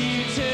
you to